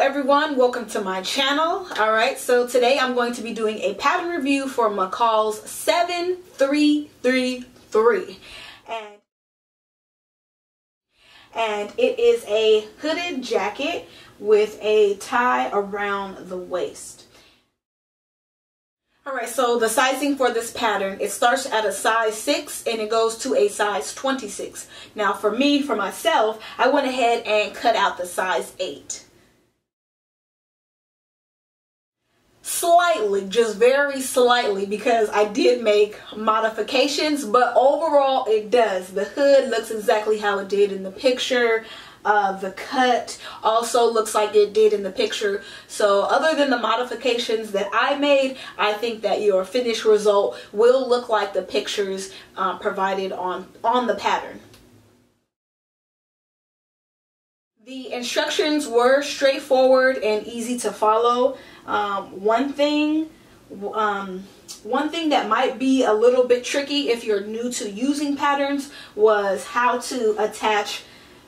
everyone. Welcome to my channel. All right so today i'm going to be doing a pattern review for mccall's 7333 and and it is a hooded jacket with a tie around the waist. All right so the sizing for this pattern it starts at a size 6 and it goes to a size 26 now for me for myself i went ahead and cut out the size 8 slightly just very slightly because I did make modifications but overall it does. The hood looks exactly how it did in the picture uh, the cut also looks like it did in the picture. So other than the modifications that I made I think that your finished result will look like the pictures uh, provided on on the pattern The instructions were straightforward and easy to follow. Um, one thing, um, one thing that might be a little bit tricky if you're new to using patterns was how to attach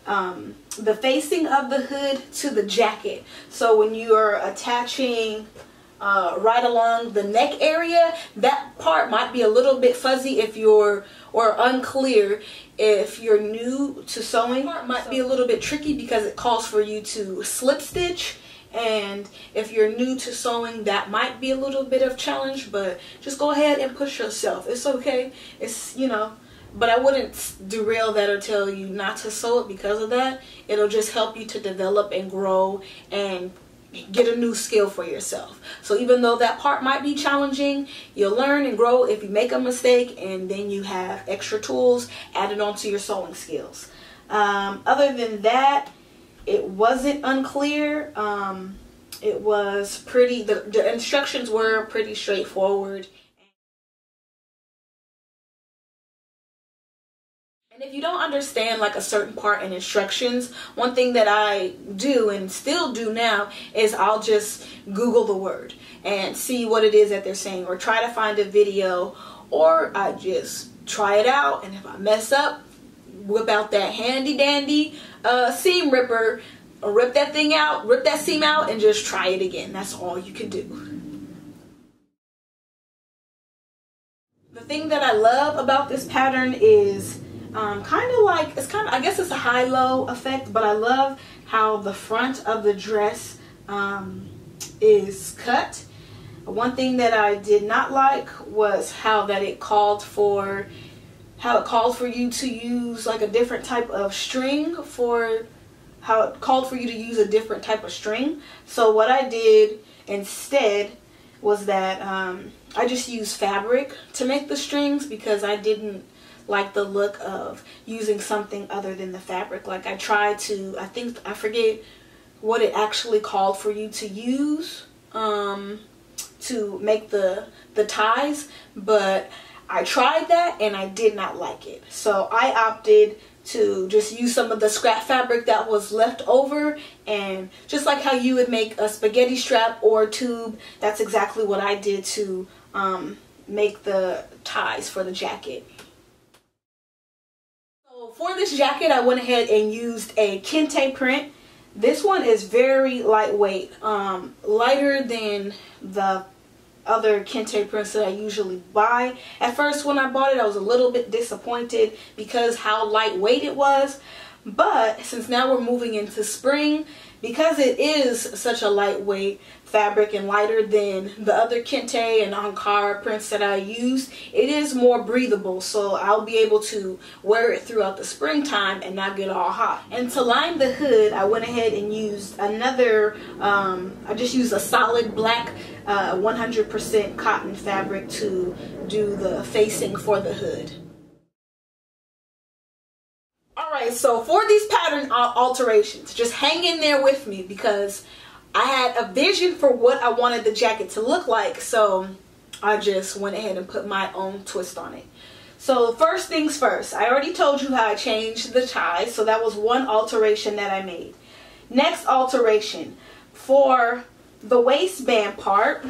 um, the facing of the hood to the jacket. So when you are attaching uh, right along the neck area, that part might be a little bit fuzzy if you're or unclear if you're new to sewing. Part might be a little bit tricky because it calls for you to slip stitch. And if you're new to sewing that might be a little bit of challenge but just go ahead and push yourself. It's okay. It's you know but I wouldn't derail that or tell you not to sew it because of that. It'll just help you to develop and grow and get a new skill for yourself. So even though that part might be challenging, you'll learn and grow if you make a mistake and then you have extra tools added onto your sewing skills. Um, other than that, it wasn't unclear. Um, it was pretty, the, the instructions were pretty straightforward. And if you don't understand like a certain part in instructions, one thing that I do and still do now is I'll just Google the word and see what it is that they're saying or try to find a video or I just try it out and if I mess up, whip out that handy dandy uh, seam ripper, rip that thing out, rip that seam out and just try it again. That's all you can do. The thing that I love about this pattern is um, kind of like it's kind of I guess it's a high-low effect but I love how the front of the dress um, is cut. One thing that I did not like was how that it called for how it called for you to use like a different type of string for how it called for you to use a different type of string. So what I did instead was that um, I just used fabric to make the strings because I didn't like the look of using something other than the fabric. Like I tried to, I think, I forget what it actually called for you to use um, to make the, the ties, but I tried that and I did not like it. So I opted to just use some of the scrap fabric that was left over and just like how you would make a spaghetti strap or tube, that's exactly what I did to um, make the ties for the jacket for this jacket, I went ahead and used a Kente print. This one is very lightweight, um, lighter than the other Kente prints that I usually buy. At first when I bought it I was a little bit disappointed because how lightweight it was. But since now we're moving into spring, because it is such a lightweight fabric and lighter than the other Kente and Ankara prints that I used, it is more breathable so I'll be able to wear it throughout the springtime and not get all hot. And to line the hood, I went ahead and used another, um, I just used a solid black 100% uh, cotton fabric to do the facing for the hood. Alright, so for these pattern alterations, just hang in there with me because I had a vision for what I wanted the jacket to look like. So I just went ahead and put my own twist on it. So first things first, I already told you how I changed the tie. So that was one alteration that I made. Next alteration, for the waistband part,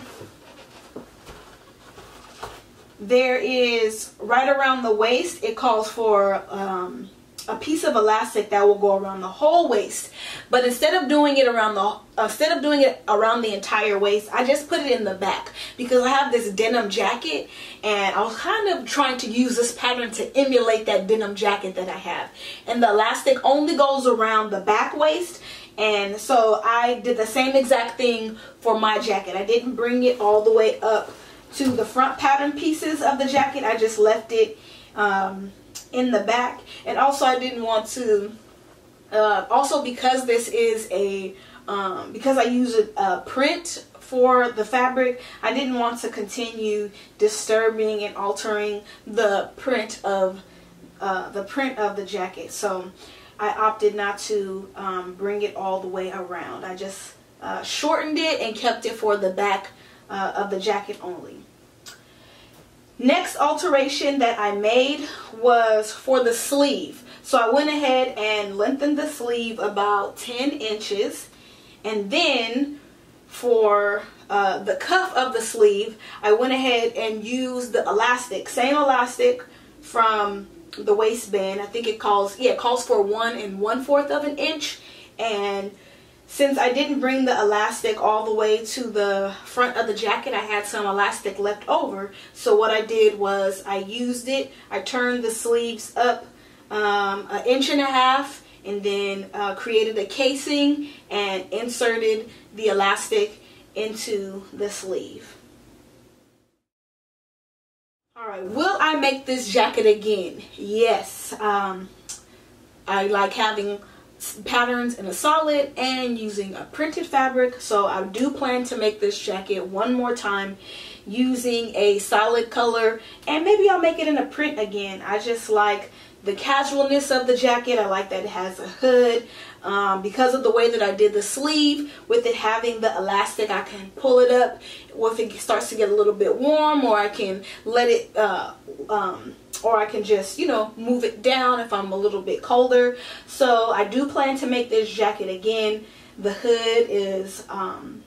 there is right around the waist, it calls for um, a piece of elastic that will go around the whole waist. But instead of doing it around the instead of doing it around the entire waist, I just put it in the back because I have this denim jacket and I was kind of trying to use this pattern to emulate that denim jacket that I have. And the elastic only goes around the back waist and so I did the same exact thing for my jacket. I didn't bring it all the way up to the front pattern pieces of the jacket. I just left it um, in the back. And also I didn't want to, uh, also because this is a, um, because I use a, a print for the fabric, I didn't want to continue disturbing and altering the print of uh, the print of the jacket. So I opted not to um, bring it all the way around. I just uh, shortened it and kept it for the back uh, of the jacket only. Next alteration that I made was for the sleeve. So I went ahead and lengthened the sleeve about 10 inches. And then for uh, the cuff of the sleeve, I went ahead and used the elastic. Same elastic from the waistband. I think it calls, yeah, it calls for one and one fourth of an inch. And since I didn't bring the elastic all the way to the front of the jacket, I had some elastic left over. So what I did was I used it, I turned the sleeves up um, an inch and a half and then uh, created a casing and inserted the elastic into the sleeve. Alright, will I make this jacket again? Yes. Um, I like having patterns in a solid and using a printed fabric. So I do plan to make this jacket one more time using a solid color and maybe I'll make it in a print again. I just like the casualness of the jacket. I like that it has a hood. Um, because of the way that I did the sleeve with it having the elastic I can pull it up. Or if it starts to get a little bit warm or I can let it uh, um, or I can just you know move it down if I'm a little bit colder. So I do plan to make this jacket again. The hood is um,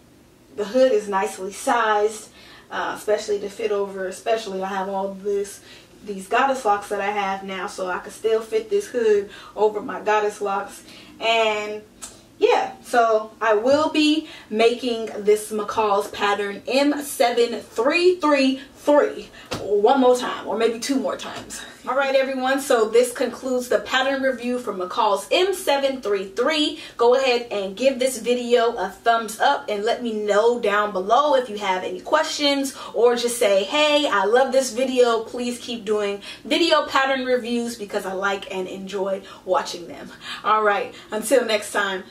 the hood is nicely sized uh, especially to fit over especially I have all this these goddess locks that I have now so I can still fit this hood over my goddess locks. And yeah so I will be making this McCall's pattern M7333 one more time or maybe two more times all right everyone so this concludes the pattern review for McCall's M733 go ahead and give this video a thumbs up and let me know down below if you have any questions or just say hey I love this video. Please keep doing video pattern reviews because I like and enjoy watching them. All right until next time